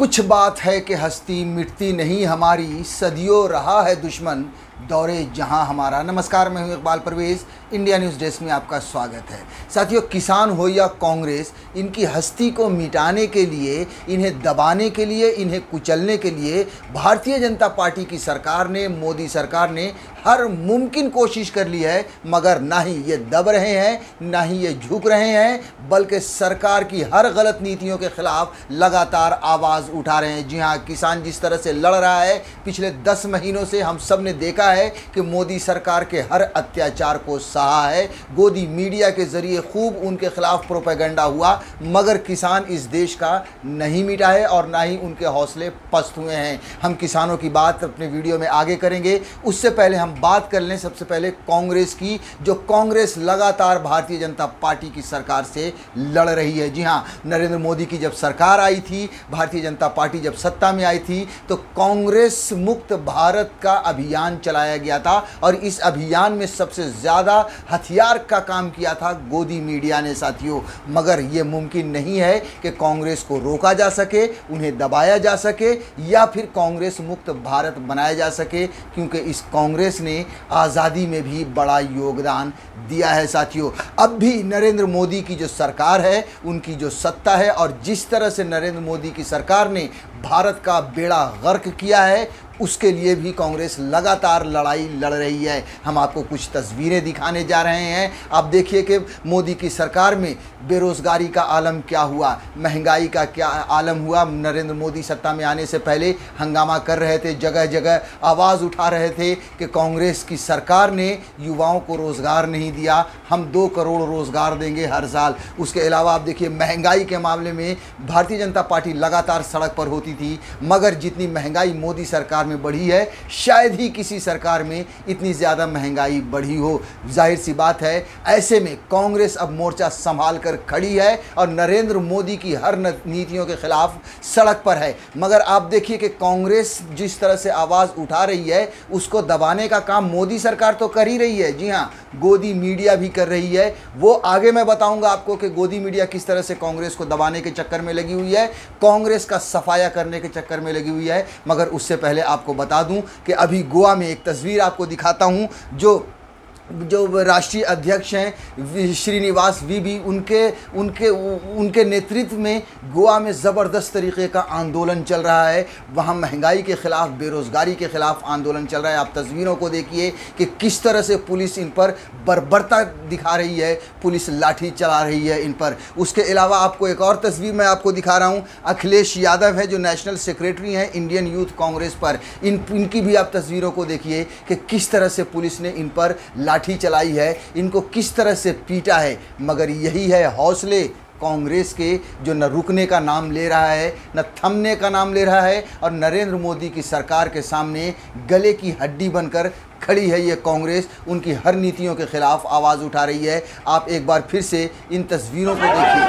कुछ बात है कि हस्ती मिटती नहीं, हमारी सदियों रहा है दुश्मन। दौरे जहाँ हमारा। नमस्कार, मैं हूँ Iqbal Parvez. India News desk में आपका स्वागत है। साथियों, किसान हो या कांग्रेस, इनकी हस्ती को मिटाने के लिए, इन्हें दबाने के लिए, इन्हें कुचलने के लिए, भारतीय जनता पार्टी की सरकार ने, मोदी सरकार ने हर मुमकिन कोशिश कर ली है, मगर ना ही ये दब रहे हैं, ना ही ये झुक रहे हैं, बल्कि सरकार की हर गलत नीतियों के खिलाफ लगातार आवाज़ उठा रहे हैं। जी हाँ किसान जिस तरह से लड़ रहा है, पिछले दस महीनों से हम सबने देखा है कि मोदी सरकार के हर अत्याचार को सहा है। गोदी मीडिया के ज़रिए खूब उनके खिलाफ प्रोपेगेंडा हुआ, मगर किसान इस देश का नहीं मिटा है और ना ही उनके हौसले पस्त हुए हैं। हम किसानों की बात अपने वीडियो में आगे करेंगे। उससे पहले हम बात कर लें सबसे पहले कांग्रेस की, जो कांग्रेस लगातार भारतीय जनता पार्टी की सरकार से लड़ रही है। जी हाँ नरेंद्र मोदी की जब सरकार आई थी, भारतीय जनता पार्टी जब सत्ता में आई थी तो कांग्रेस मुक्त भारत का अभियान चलाया गया था और इस अभियान में सबसे ज़्यादा हथियार का काम किया था गोदी मीडिया ने, साथियों। मगर ये मुमकिन नहीं है कि कांग्रेस को रोका जा सके, उन्हें दबाया जा सके, या फिर कांग्रेस मुक्त भारत बनाया जा सके, क्योंकि इस कांग्रेस ने आज़ादी में भी बड़ा योगदान दिया है साथियों। अब भी नरेंद्र मोदी की जो सरकार है, उनकी जो सत्ता है और जिस तरह से नरेंद्र मोदी की सरकार ने भारत का बेड़ा गर्क किया है उसके लिए भी कांग्रेस लगातार लड़ाई लड़ रही है। हम आपको कुछ तस्वीरें दिखाने जा रहे हैं। आप देखिए कि मोदी की सरकार में बेरोज़गारी का आलम क्या हुआ, महँगाई का क्या आलम हुआ। नरेंद्र मोदी सत्ता में आने से पहले हंगामा कर रहे थे जगह जगह आवाज़ उठा रहे थे कि कांग्रेस की सरकार ने युवाओं को रोज़गार नहीं दिया। हम दो करोड़ रोज़गार देंगे हर साल। उसके अलावा आप देखिए, महँगाई के मामले में भारतीय जनता पार्टी लगातार सड़क पर होती थी, मगर जितनी महँगाई मोदी सरकार में बढ़ी है। शायद ही किसी सरकार में इतनी ज़्यादा महँगाई बढ़ी हो। ज़ाहिर सी बात है, ऐसे में कांग्रेस अब मोर्चा संभाल कर खड़ी है और नरेंद्र मोदी की हर नीतियों के खिलाफ सड़क पर है। मगर आप देखिए कि कांग्रेस जिस तरह से आवाज़ उठा रही है, उसको दबाने का काम मोदी सरकार तो कर ही रही है। जी हाँ गोदी मीडिया भी कर रही है। वो आगे मैं बताऊँगा आपको कि गोदी मीडिया किस तरह से कांग्रेस को दबाने के चक्कर में लगी हुई है। कांग्रेस का सफाया करने के चक्कर में लगी हुई है। मगर उससे पहले आपको बता दूँ कि अभी गोवा में एक तस्वीर आपको दिखाता हूँ, जो जो राष्ट्रीय अध्यक्ष हैं श्रीनिवास वी भी उनके उनके उनके नेतृत्व में गोवा में ज़बरदस्त तरीके का आंदोलन चल रहा है। वहाँ महँगाई के ख़िलाफ़, बेरोज़गारी के ख़िलाफ़ आंदोलन चल रहा है। आप तस्वीरों को देखिए कि किस तरह से पुलिस इन पर बर्बरता दिखा रही है, पुलिस लाठी चला रही है इन पर। उसके अलावा आपको एक और तस्वीर मैं आपको दिखा रहा हूँ। अखिलेश यादव है, जो नेशनल सेक्रेटरी हैं इंडियन यूथ कांग्रेस पर। इन, इनकी भी आप तस्वीरों को देखिए कि किस तरह से पुलिस ने इन पर लाठी लाठी चलाई है इनको किस तरह से पीटा है? मगर यही है हौसले कांग्रेस के जो न रुकने का नाम ले रहा है न थमने का नाम ले रहा है और नरेंद्र मोदी की सरकार के सामने गले की हड्डी बनकर खड़ी है ये कांग्रेस। उनकी हर नीतियों के खिलाफ आवाज़ उठा रही है। आप एक बार फिर से इन तस्वीरों को देखिए।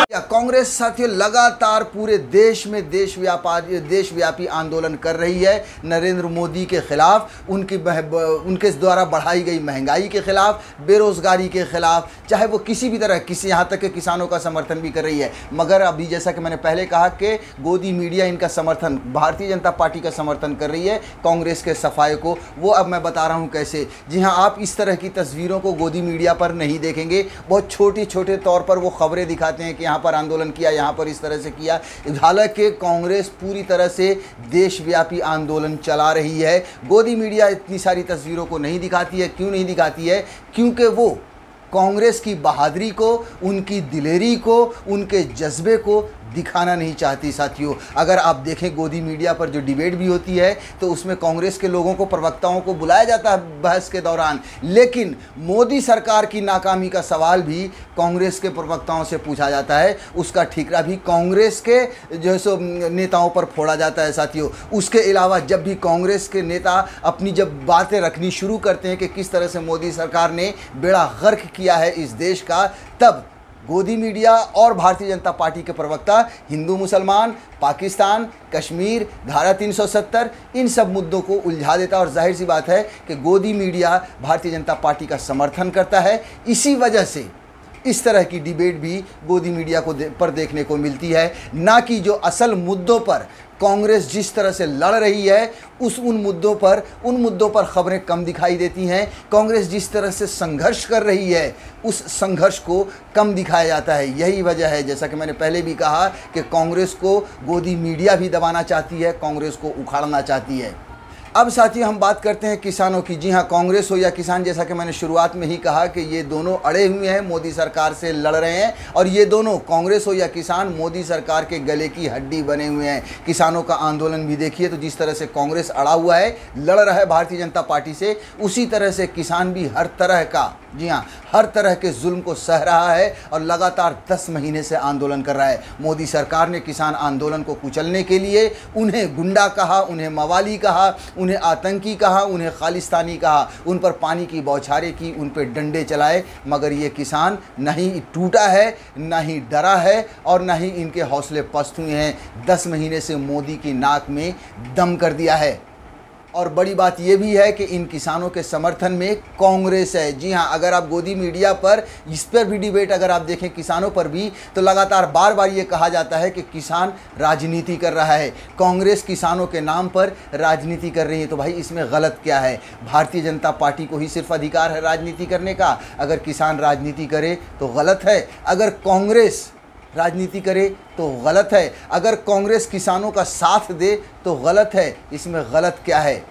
कांग्रेस साथियों लगातार पूरे देश में देश व्यापारी देशव्यापी आंदोलन कर रही है। नरेंद्र मोदी के खिलाफ, उनकी उनके द्वारा बढ़ाई गई महँगाई के खिलाफ, बेरोजगारी के खिलाफ, चाहे वो किसी भी तरह, किसी, यहाँ तक के किसानों का समर्थन भी कर रही है। मगर अभी जैसा कि मैंने पहले कहा कि गोदी मीडिया इनका समर्थन, भारतीय जनता पार्टी का समर्थन कर रही है, कांग्रेस के सफ़ाई को। वो अब मैं बता रहा हूँ कैसे। जी हाँ आप इस तरह की तस्वीरों को गोदी मीडिया पर नहीं देखेंगे। बहुत छोटी छोटे तौर पर वो खबरें दिखाते हैं कि यहाँ पर पर आंदोलन किया, यहाँ पर इस तरह से किया। हालाँकि कांग्रेस पूरी तरह से देशव्यापी आंदोलन चला रही है। गोदी मीडिया इतनी सारी तस्वीरों को नहीं दिखाती है। क्यों नहीं दिखाती है? क्योंकि वो कांग्रेस की बहादुरी को, उनकी दिलेरी को, उनके जज्बे को दिखाना नहीं चाहती साथियों। अगर आप देखें गोदी मीडिया पर जो डिबेट भी होती है तो उसमें कांग्रेस के लोगों को, प्रवक्ताओं को बुलाया जाता है बहस के दौरान। लेकिन मोदी सरकार की नाकामी का सवाल भी कांग्रेस के प्रवक्ताओं से पूछा जाता है। उसका ठीकरा भी कांग्रेस के जो है सो, नेताओं पर फोड़ा जाता है साथियों। उसके अलावा जब भी कांग्रेस के नेता अपनी जब बातें रखनी शुरू करते हैं कि किस तरह से मोदी सरकार ने बेड़ा गर्क किया है इस देश का, तब गोदी मीडिया और भारतीय जनता पार्टी के प्रवक्ता, हिंदू, मुसलमान, पाकिस्तान, कश्मीर, धारा 370 इन सब मुद्दों को उलझा देता और ज़ाहिर सी बात है कि गोदी मीडिया भारतीय जनता पार्टी का समर्थन करता है। इसी वजह से इस तरह की डिबेट भी गोदी मीडिया को दे, पर देखने को मिलती है। ना कि जो असल मुद्दों पर कांग्रेस जिस तरह से लड़ रही है उस उन मुद्दों पर उन मुद्दों पर खबरें कम दिखाई देती हैं। कांग्रेस जिस तरह से संघर्ष कर रही है उस संघर्ष को कम दिखाया जाता है। यही वजह है जैसा कि मैंने पहले भी कहा कि कांग्रेस को गोदी मीडिया भी दबाना चाहती है कांग्रेस को उखाड़ना चाहती है। अब साथियों हम बात करते हैं किसानों की। जी हाँ कांग्रेस हो या किसान, जैसा कि मैंने शुरुआत में ही कहा कि ये दोनों अड़े हुए हैं, मोदी सरकार से लड़ रहे हैं और ये दोनों कांग्रेस हो या किसान, मोदी सरकार के गले की हड्डी बने हुए हैं। किसानों का आंदोलन भी देखिए तो जिस तरह से कांग्रेस अड़ा हुआ है, लड़ रहा है भारतीय जनता पार्टी से, उसी तरह से किसान भी हर तरह का, जी हाँ हर तरह के जुल्म को सह रहा है और लगातार दस महीने से आंदोलन कर रहा है। मोदी सरकार ने किसान आंदोलन को कुचलने के लिए उन्हें गुंडा कहा, उन्हें मवाली कहा उन्हें आतंकी कहा, उन्हें खालिस्तानी कहा, उन पर पानी की बौछारें की, उन पर डंडे चलाए, मगर ये किसान न ही टूटा है, ना ही डरा है, और ना ही इनके हौसले पस्त हुए हैं। दस महीने से मोदी की नाक में दम कर दिया है। और बड़ी बात यह भी है कि इन किसानों के समर्थन में कांग्रेस है। जी हाँ अगर आप गोदी मीडिया पर, इस पर भी डिबेट अगर आप देखें किसानों पर भी तो लगातार बार बार ये कहा जाता है कि किसान राजनीति कर रहा है। कांग्रेस किसानों के नाम पर राजनीति कर रही है। तो भाई, इसमें गलत क्या है? भारतीय जनता पार्टी को ही सिर्फ़ अधिकार है राजनीति करने का। अगर किसान राजनीति करे तो गलत है। अगर कांग्रेस राजनीति करे तो गलत है। अगर कांग्रेस किसानों का साथ दे तो गलत है। इसमें गलत क्या है?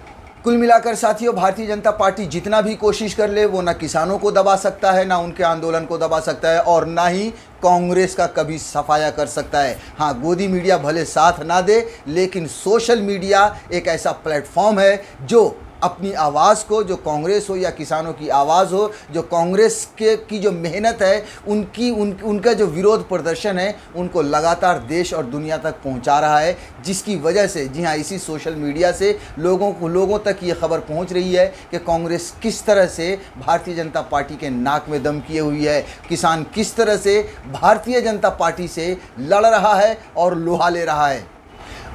कुल मिलाकर साथियों, भारतीय जनता पार्टी जितना भी कोशिश कर ले, वो ना किसानों को दबा सकता है, ना उनके आंदोलन को दबा सकता है और ना ही कांग्रेस का कभी सफाया कर सकता है। हाँ गोदी मीडिया भले साथ ना दे, लेकिन सोशल मीडिया एक ऐसा प्लेटफॉर्म है जो अपनी आवाज़ को, जो कांग्रेस हो या किसानों की आवाज़ हो, जो कांग्रेस के, की जो मेहनत है, उनकी, उन, उनका जो विरोध प्रदर्शन है, उनको लगातार देश और दुनिया तक पहुँचा रहा है, जिसकी वजह से, जी हाँ इसी सोशल मीडिया से लोगों को, लोगों तक ये खबर पहुँच रही है कि कांग्रेस किस तरह से भारतीय जनता पार्टी के नाक में दम किए हुई है, किसान किस तरह से भारतीय जनता पार्टी से लड़ रहा है और लोहा ले रहा है।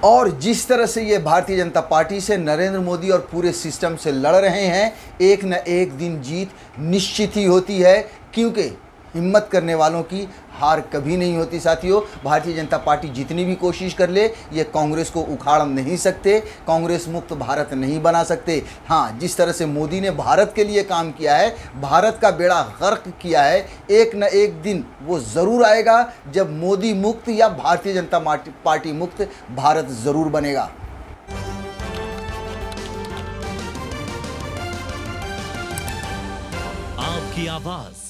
और जिस तरह से ये भारतीय जनता पार्टी से नरेंद्र मोदी और पूरे सिस्टम से लड़ रहे हैं, एक न एक दिन जीत निश्चित ही होती है, क्योंकि हिम्मत करने वालों की हार कभी नहीं होती साथियों। भारतीय जनता पार्टी जितनी भी कोशिश कर ले, ये कांग्रेस को उखाड़ नहीं सकते, कांग्रेस मुक्त भारत नहीं बना सकते। हाँ जिस तरह से मोदी ने भारत के लिए काम किया है, भारत का बेड़ा गर्क किया है, एक न एक दिन वो ज़रूर आएगा। जब मोदी मुक्त या भारतीय जनता पार्टी मुक्त, भारत ज़रूर बनेगा। आपकी आवाज़